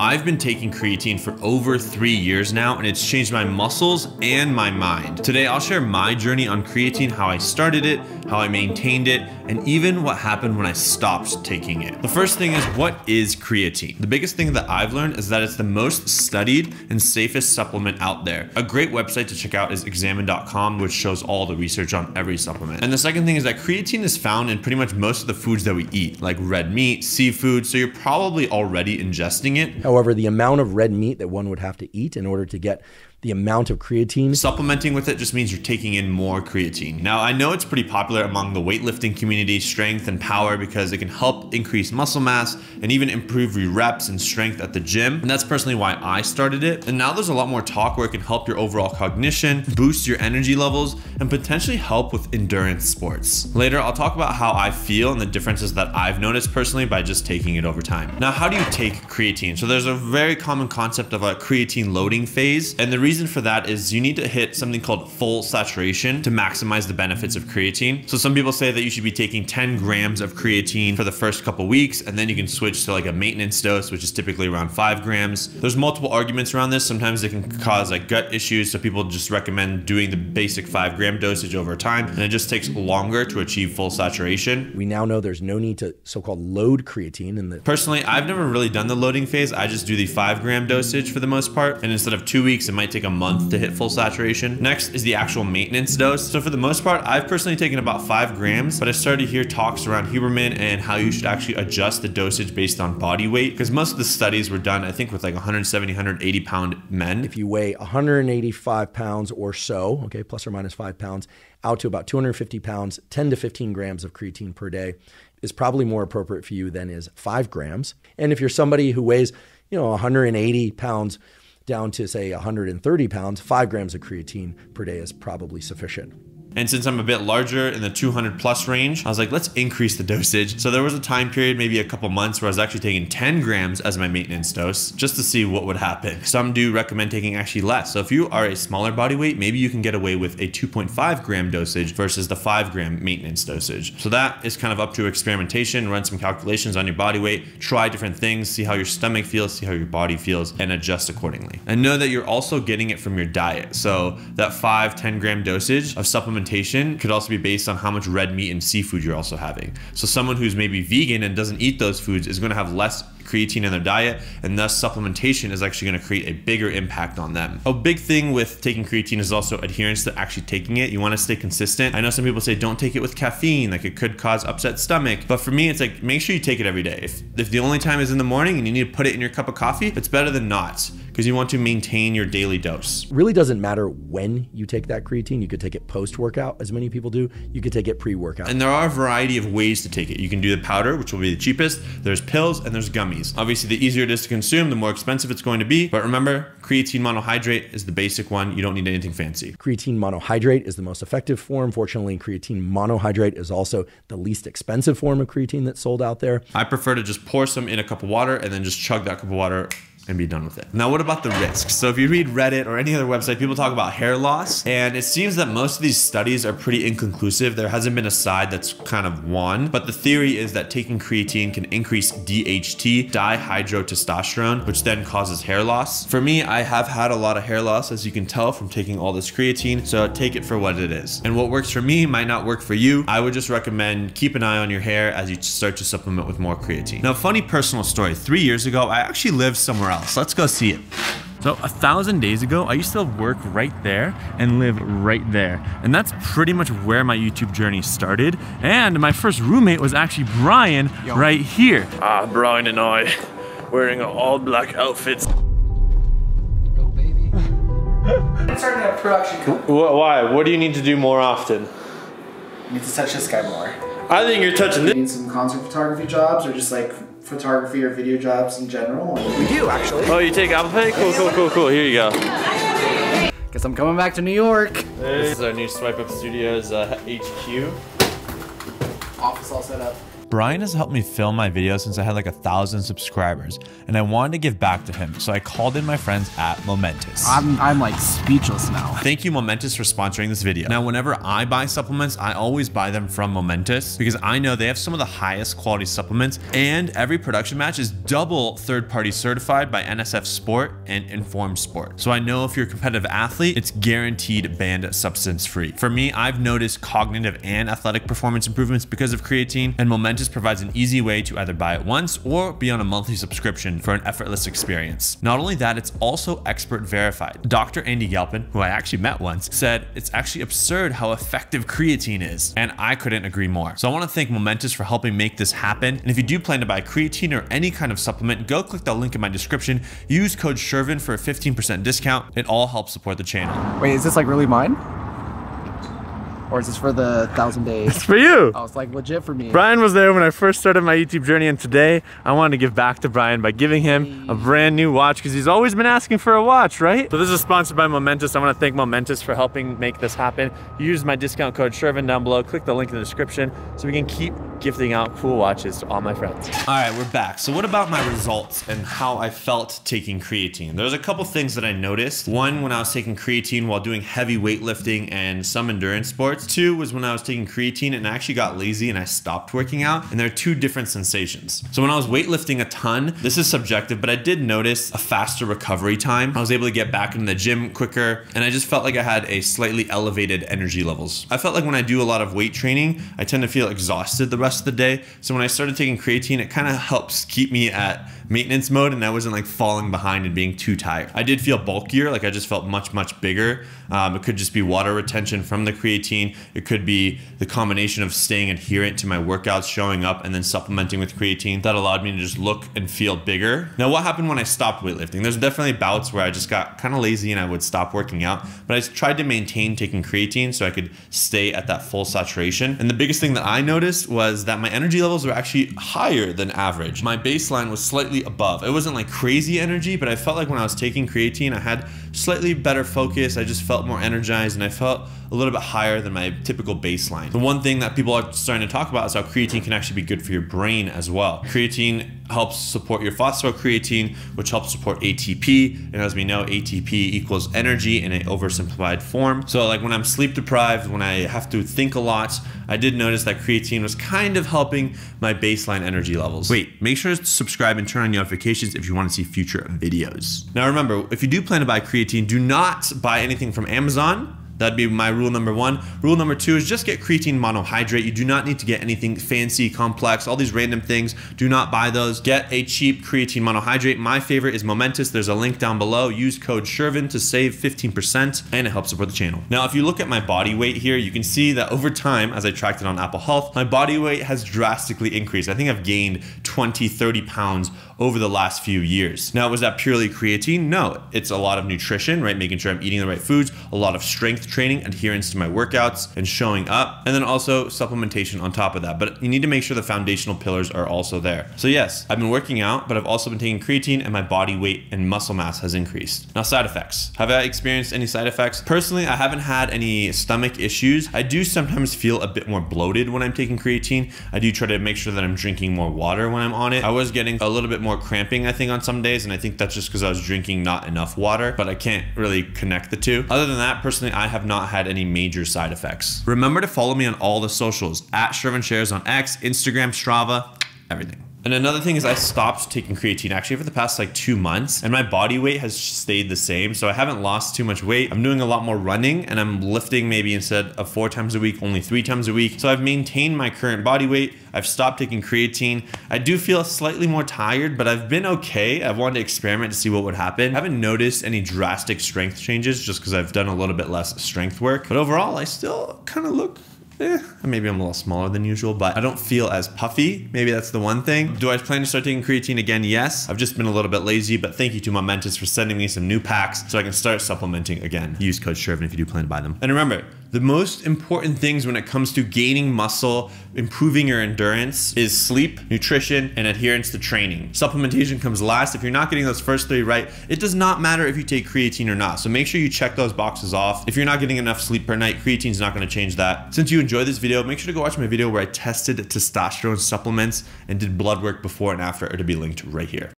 I've been taking creatine for over three years now, and it's changed my muscles and my mind. Today, I'll share my journey on creatine, how I started it, how I maintained it, and even what happened when I stopped taking it. The first thing is what is creatine? The biggest thing that I've learned is that it's the most studied and safest supplement out there. A great website to check out is examine.com, which shows all the research on every supplement. And the second thing is that creatine is found in pretty much most of the foods that we eat, like red meat, seafood, so you're probably already ingesting it. However, the amount of red meat that one would have to eat in order to get the amount of creatine. Supplementing with it just means you're taking in more creatine. Now, I know it's pretty popular among the weightlifting community, strength and power, because it can help increase muscle mass and even improve your reps and strength at the gym. And that's personally why I started it. And now there's a lot more talk where it can help your overall cognition, boost your energy levels, and potentially help with endurance sports. Later, I'll talk about how I feel and the differences that I've noticed personally by just taking it over time. Now, how do you take creatine? So there's a very common concept of a creatine loading phase. And the reason for that is you need to hit something called full saturation to maximize the benefits of creatine. So some people say that you should be taking 10 grams of creatine for the first couple weeks, and then you can switch to like a maintenance dose, which is typically around five grams. There's multiple arguments around this. Sometimes it can cause like gut issues. So people just recommend doing the basic five gram dosage over time, and it just takes longer to achieve full saturation. We now know there's no need to so-called load creatine in the Personally, I've never really done the loading phase. I just do the five gram dosage for the most part. And instead of two weeks, it might take take a month to hit full saturation. Next is the actual maintenance dose. So for the most part, I've personally taken about five grams, but I started to hear talks around Huberman and how you should actually adjust the dosage based on body weight because most of the studies were done, I think, with like 170, 180 pound men. if you weigh 185 pounds or so, okay, plus or minus five pounds, out to about 250 pounds, 10 to 15 grams of creatine per day is probably more appropriate for you than is five grams. And if you're somebody who weighs, you know, 180 pounds down to say 130 pounds, five grams of creatine per day is probably sufficient. And since I'm a bit larger in the 200 plus range, I was like, let's increase the dosage. So there was a time period, maybe a couple months, where I was actually taking 10 grams as my maintenance dose just to see what would happen. Some do recommend taking actually less. So if you are a smaller body weight, maybe you can get away with a 2.5 gram dosage versus the 5 gram maintenance dosage. So that is kind of up to experimentation, run some calculations on your body weight, try different things, see how your stomach feels, see how your body feels, and adjust accordingly. And know that you're also getting it from your diet. So that 5, 10 gram dosage of supplement supplementation could also be based on how much red meat and seafood you're also having. So someone who's maybe vegan and doesn't eat those foods is going to have less creatine in their diet, and thus supplementation is actually going to create a bigger impact on them. A big thing with taking creatine is also adherence to actually taking it. You want to stay consistent. I know some people say don't take it with caffeine, like it could cause upset stomach, but for me, it's like make sure you take it every day. If if the only time is in the morning and you need to put it in your cup of coffee, it's better than not because you want to maintain your daily dose. Really doesn't matter when you take that creatine. You could take it post workout, as many people do. You could take it pre workout. And there are a variety of ways to take it. You can do the powder, which will be the cheapest. There's pills and there's gummies. Obviously, the easier it is to consume, the more expensive it's going to be. But remember, creatine monohydrate is the basic one. You don't need anything fancy. Creatine monohydrate is the most effective form. Fortunately, creatine monohydrate is also the least expensive form of creatine that's sold out there. I prefer to just pour some in a cup of water and then just chug that cup of water and be done with it. Now, what about the risks? So, if you read Reddit or any other website, people talk about hair loss, and it seems that most of these studies are pretty inconclusive. There hasn't been a side that's kind of won, but the theory is that taking creatine can increase DHT, dihydrotestosterone, which then causes hair loss. For me, I have had a lot of hair loss, as you can tell from taking all this creatine, so take it for what it is. And what works for me might not work for you. I would just recommend keep an eye on your hair as you start to supplement with more creatine. Now, funny personal story three years ago, I actually lived somewhere else. Let's go see it. So a thousand days ago, I used to work right there and live right there. And that's pretty much where my YouTube journey started. And my first roommate was actually Brian Yo. right here. Ah, Brian and I wearing all black outfits. Go baby. Starting a production company. Why? What do you need to do more often? You need to touch this guy more. I think you're touching this. Need some concert photography jobs or just like photography or video jobs in general? We do, actually. Oh, you take Apple Pay? Cool, cool, cool, cool. Here you go. Guess I'm coming back to New York. Hey. This is our new Swipe Up Studios uh, HQ. Office all set up. Brian has helped me film my videos since I had like a thousand subscribers, and I wanted to give back to him, so I called in my friends at Momentous. I'm, I'm like speechless now. Thank you, Momentous, for sponsoring this video. Now, whenever I buy supplements, I always buy them from Momentous because I know they have some of the highest quality supplements, and every production match is double third party certified by NSF Sport and Informed Sport. So I know if you're a competitive athlete, it's guaranteed banned substance free. For me, I've noticed cognitive and athletic performance improvements because of creatine, and Momentous provides an easy way to either buy it once or be on a monthly subscription for an effortless experience. Not only that, it's also expert verified. Dr. Andy Galpin, who I actually met once, said it's actually absurd how effective creatine is, and I couldn't agree more. So I want to thank Momentous for helping make this happen. And if you do plan to buy creatine or any kind of supplement, go click the link in my description. Use code Shervin for a 15% discount. It all helps support the channel. Wait, is this like really mine? Or is this for the thousand days? It's for you. Oh, it's like legit for me. Brian was there when I first started my YouTube journey, and today I wanted to give back to Brian by giving him a brand new watch because he's always been asking for a watch, right? So this is sponsored by Momentous. I want to thank Momentous for helping make this happen. Use my discount code Shervin down below. Click the link in the description so we can keep gifting out cool watches to all my friends. All right, we're back. So what about my results and how I felt taking creatine? There's a couple things that I noticed. One, when I was taking creatine while doing heavy weightlifting and some endurance sports. Two was when I was taking creatine and I actually got lazy and I stopped working out. And there are two different sensations. So when I was weightlifting a ton, this is subjective, but I did notice a faster recovery time. I was able to get back into the gym quicker and I just felt like I had a slightly elevated energy levels. I felt like when I do a lot of weight training, I tend to feel exhausted the rest of the day. So when I started taking creatine, it kind of helps keep me at maintenance mode and I wasn't like falling behind and being too tired. I did feel bulkier, like I just felt much, much bigger. Um, it could just be water retention from the creatine. It could be the combination of staying adherent to my workouts, showing up, and then supplementing with creatine that allowed me to just look and feel bigger. Now, what happened when I stopped weightlifting? There's definitely bouts where I just got kind of lazy and I would stop working out, but I tried to maintain taking creatine so I could stay at that full saturation. And the biggest thing that I noticed was that my energy levels were actually higher than average. My baseline was slightly above. It wasn't like crazy energy, but I felt like when I was taking creatine, I had slightly better focus. I just felt more energized and I felt a little bit higher than my typical baseline. The one thing that people are starting to talk about is how creatine can actually be good for your brain as well. Creatine helps support your phosphocreatine, which helps support ATP. And as we know, ATP equals energy in an oversimplified form. So like when I'm sleep deprived, when I have to think a lot, I did notice that creatine was kind of helping my baseline energy levels. Wait, make sure to subscribe and turn on notifications if you want to see future videos. Now remember, if you do plan to buy creatine, do not buy anything from Amazon That'd be my rule number one. Rule number two is just get creatine monohydrate. You do not need to get anything fancy, complex, all these random things. Do not buy those. Get a cheap creatine monohydrate. My favorite is Momentous. There's a link down below. Use code Shervin to save 15% and it helps support the channel. Now, if you look at my body weight here, you can see that over time, as I tracked it on Apple Health, my body weight has drastically increased. I think I've gained 20, 30 pounds over the last few years. Now, was that purely creatine? No, it's a lot of nutrition, right? Making sure I'm eating the right foods, a lot of strength training, adherence to my workouts, and showing up, and then also supplementation on top of that. But you need to make sure the foundational pillars are also there. So, yes, I've been working out, but I've also been taking creatine, and my body weight and muscle mass has increased. Now, side effects. Have I experienced any side effects? Personally, I haven't had any stomach issues. I do sometimes feel a bit more bloated when I'm taking creatine. I do try to make sure that I'm drinking more water when I'm on it. I was getting a little bit more cramping, I think, on some days, and I think that's just because I was drinking not enough water, but I can't really connect the two. Other than that, personally, I have not had any major side effects. Remember to follow me on all the socials at Shervin Shares on X, Instagram, Strava, everything. And another thing is I stopped taking creatine actually for the past like two months and my body weight has stayed the same. So I haven't lost too much weight. I'm doing a lot more running and I'm lifting maybe instead of four times a week, only three times a week. So I've maintained my current body weight. I've stopped taking creatine. I do feel slightly more tired, but I've been okay. I've wanted to experiment to see what would happen. I haven't noticed any drastic strength changes just because I've done a little bit less strength work. But overall, I still kind of look eh, maybe I'm a little smaller than usual, but I don't feel as puffy. Maybe that's the one thing. Do I plan to start taking creatine again? Yes. I've just been a little bit lazy, but thank you to Momentous for sending me some new packs so I can start supplementing again. Use code Shervin if you do plan to buy them. And remember, The most important things when it comes to gaining muscle, improving your endurance is sleep, nutrition, and adherence to training. Supplementation comes last. If you're not getting those first three right, it does not matter if you take creatine or not. So make sure you check those boxes off. If you're not getting enough sleep per night, creatine is not going to change that. Since you enjoyed this video, make sure to go watch my video where I tested testosterone supplements and did blood work before and after. It'll be linked right here.